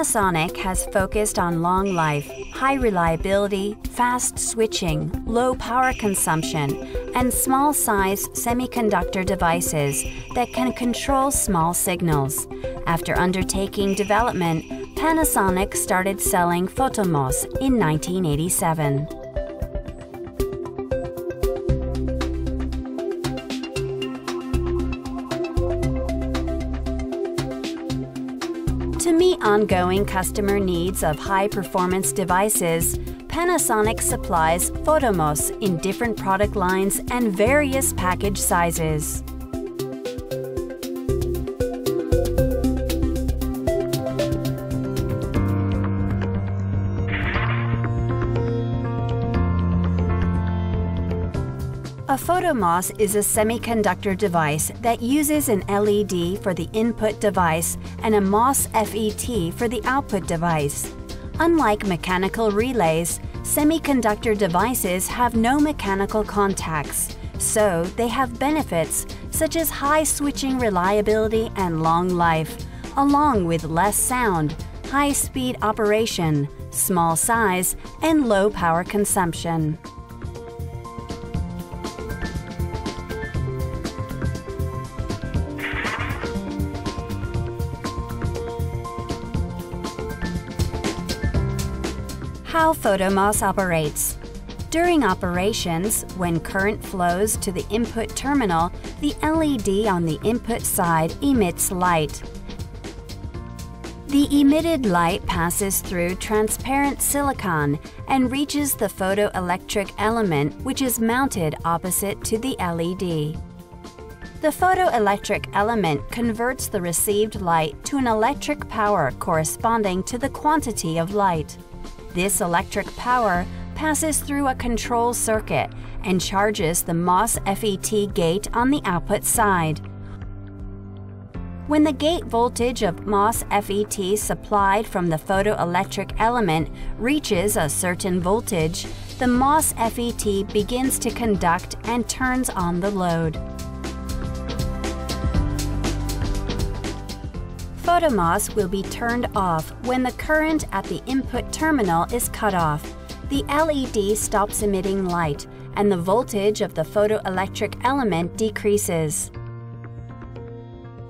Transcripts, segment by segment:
Panasonic has focused on long life, high reliability, fast switching, low power consumption, and small size semiconductor devices that can control small signals. After undertaking development, Panasonic started selling Photomos in 1987. To meet ongoing customer needs of high performance devices, Panasonic supplies Photomos in different product lines and various package sizes. Photomos is a semiconductor device that uses an LED for the input device and a MOS FET for the output device. Unlike mechanical relays, semiconductor devices have no mechanical contacts, so they have benefits such as high switching reliability and long life, along with less sound, high speed operation, small size, and low power consumption. How Photomos operates. During operations, when current flows to the input terminal, the LED on the input side emits light. The emitted light passes through transparent silicon and reaches the photoelectric element which is mounted opposite to the LED. The photoelectric element converts the received light to an electric power corresponding to the quantity of light. This electric power passes through a control circuit and charges the MOS FET gate on the output side. When the gate voltage of MOS FET supplied from the photoelectric element reaches a certain voltage, the MOS FET begins to conduct and turns on the load. Photomos will be turned off when the current at the input terminal is cut off. The LED stops emitting light and the voltage of the photoelectric element decreases.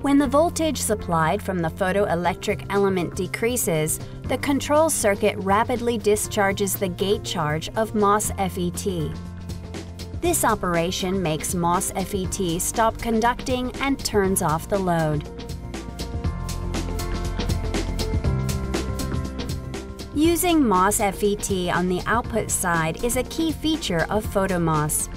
When the voltage supplied from the photoelectric element decreases, the control circuit rapidly discharges the gate charge of MOS FET. This operation makes MOS FET stop conducting and turns off the load. Using MOS FET on the output side is a key feature of PhotoMOS.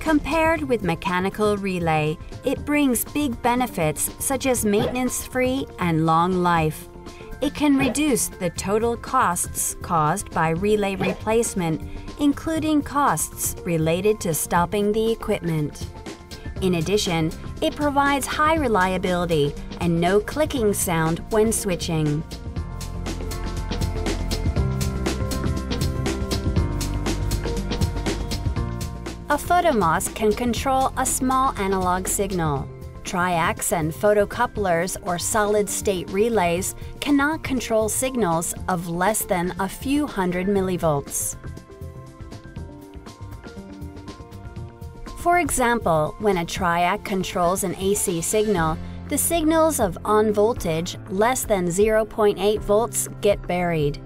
Compared with mechanical relay, it brings big benefits such as maintenance-free and long life. It can reduce the total costs caused by relay replacement, including costs related to stopping the equipment. In addition, it provides high reliability and no clicking sound when switching. A photomos can control a small analog signal. Triacs and photocouplers or solid-state relays cannot control signals of less than a few hundred millivolts. For example, when a triac controls an AC signal, the signals of on voltage less than 0.8 volts get buried.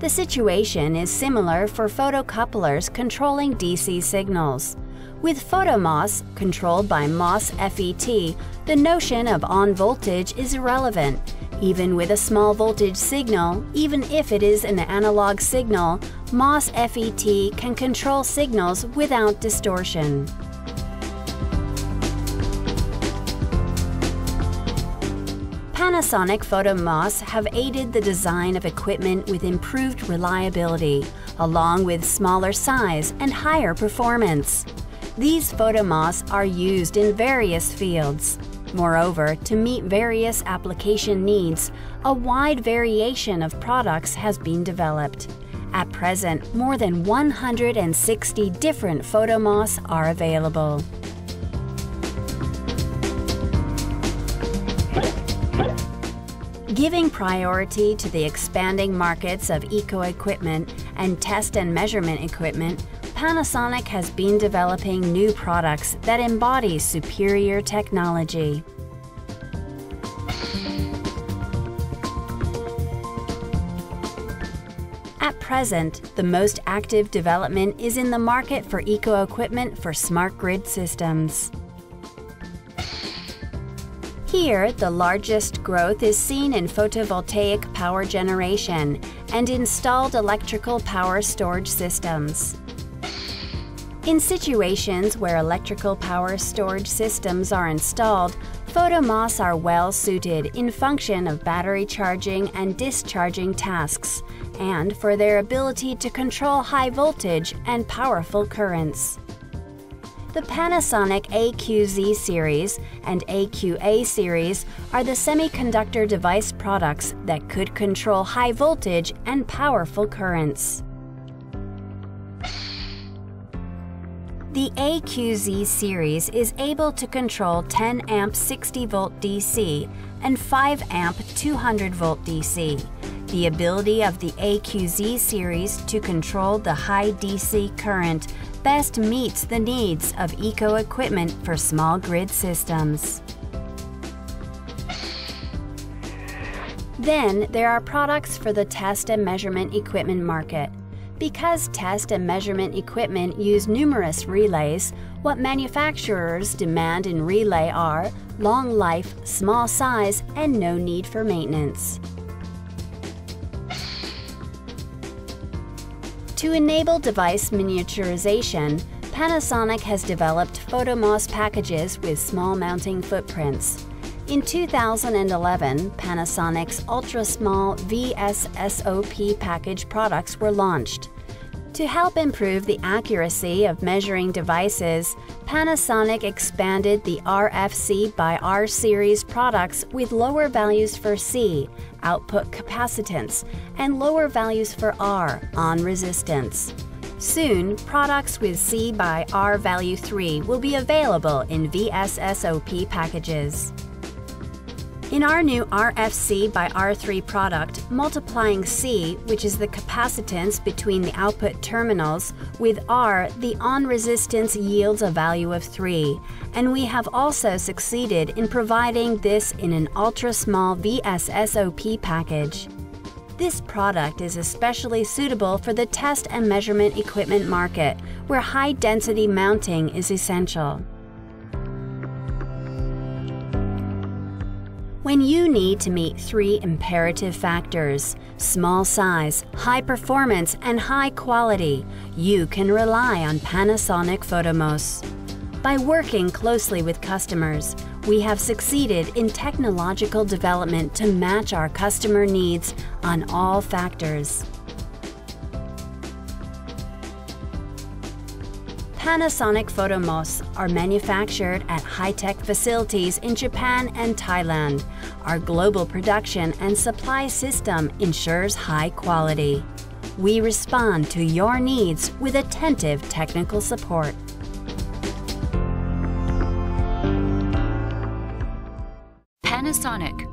The situation is similar for photocouplers controlling DC signals. With PhotoMOS, controlled by MOS FET, the notion of on voltage is irrelevant. Even with a small voltage signal, even if it is an analog signal, MOS FET can control signals without distortion. Panasonic PhotoMOS have aided the design of equipment with improved reliability, along with smaller size and higher performance. These PhotoMOS are used in various fields. Moreover, to meet various application needs, a wide variation of products has been developed. At present, more than 160 different photomos are available. Giving priority to the expanding markets of eco-equipment and test and measurement equipment, Panasonic has been developing new products that embody superior technology. At present, the most active development is in the market for eco-equipment for smart grid systems. Here, the largest growth is seen in photovoltaic power generation and installed electrical power storage systems. In situations where electrical power storage systems are installed, photomos are well suited in function of battery charging and discharging tasks, and for their ability to control high voltage and powerful currents. The Panasonic AQZ series and AQA series are the semiconductor device products that could control high voltage and powerful currents. The AQZ series is able to control 10 amp 60 volt DC and 5 amp 200 volt DC. The ability of the AQZ series to control the high DC current best meets the needs of eco equipment for smart grid systems. Then there are products for the test and measurement equipment market. Because test and measurement equipment use numerous relays, what manufacturers demand in relay are long life, small size, and no need for maintenance. To enable device miniaturization, Panasonic has developed PhotoMOS packages with small mounting footprints. In 2011, Panasonic's ultra-small VSSOP package products were launched. To help improve the accuracy of measuring devices, Panasonic expanded the RFC by R series products with lower values for C, output capacitance, and lower values for R, on resistance. Soon, products with C by R value 3 will be available in VSSOP packages. In our new RFC by R3 product, multiplying C, which is the capacitance between the output terminals, with R, the on resistance yields a value of 3, and we have also succeeded in providing this in an ultra small VSSOP package. This product is especially suitable for the test and measurement equipment market, where high density mounting is essential. When you need to meet three imperative factors small size, high performance, and high quality you can rely on Panasonic Photomos. By working closely with customers, we have succeeded in technological development to match our customer needs on all factors. Panasonic Photomos are manufactured at high-tech facilities in Japan and Thailand. Our global production and supply system ensures high quality. We respond to your needs with attentive technical support. Panasonic